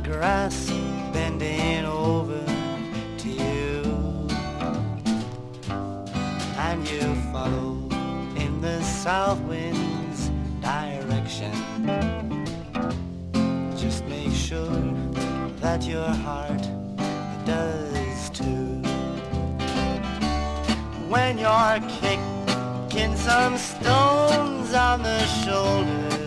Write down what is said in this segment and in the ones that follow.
grass, bending over to you. And you follow in the south wind's direction. Just make sure that your heart does too. When you're kicking some stones on the shoulder.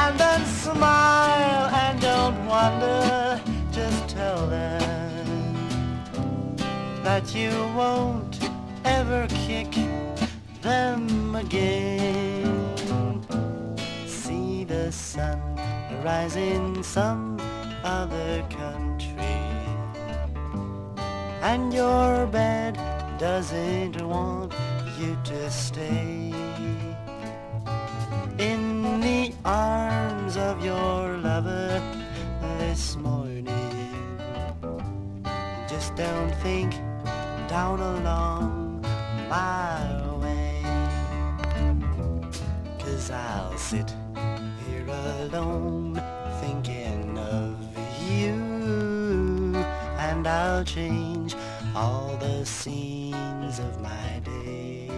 And then smile and don't wonder, just tell them that you won't ever kick them again. See the sun rise in some other country and your bed doesn't want you to stay this morning. Just don't think down along my way. Cause I'll sit here alone thinking of you and I'll change all the scenes of my day.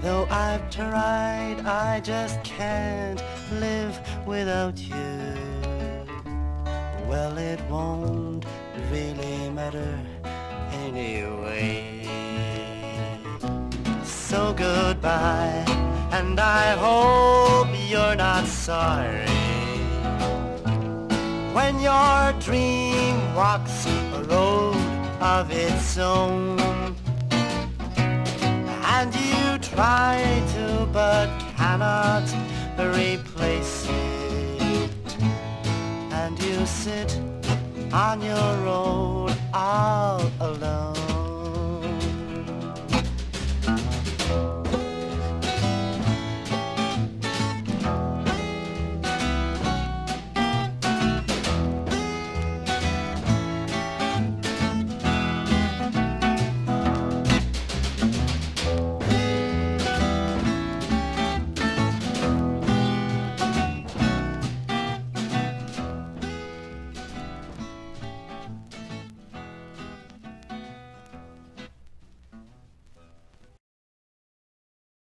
Though I've tried, I just can't live without you. Well, it won't really matter anyway. So goodbye, and I hope you're not sorry. When your dream walks a road of its own and you try to but cannot replace it you sit on your road all alone